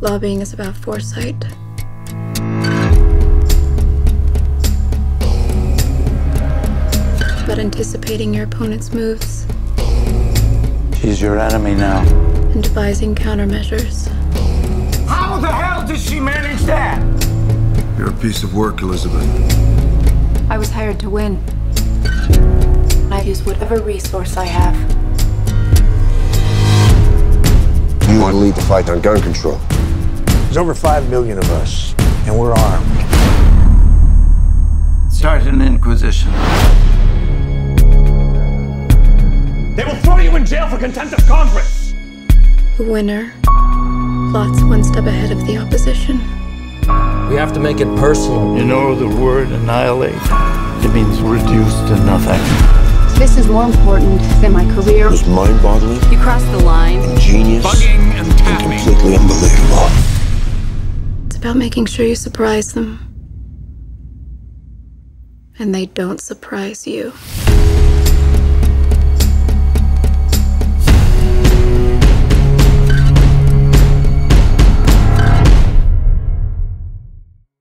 Lobbying is about foresight. About anticipating your opponent's moves She's your enemy now. and devising countermeasures. How the hell did she manage that? You're a piece of work, Elizabeth. I was hired to win. I use whatever resource I have. You want to lead the fight on gun control. There's over five million of us, and we're armed. Start an inquisition. They will throw you in jail for contempt of Congress! The winner plots one step ahead of the opposition. We have to make it personal. You know the word annihilate? It means reduced to nothing. This is more important than my career. It was mind-boggling, You crossed the line. ingenious, about making sure you surprise them. And they don't surprise you.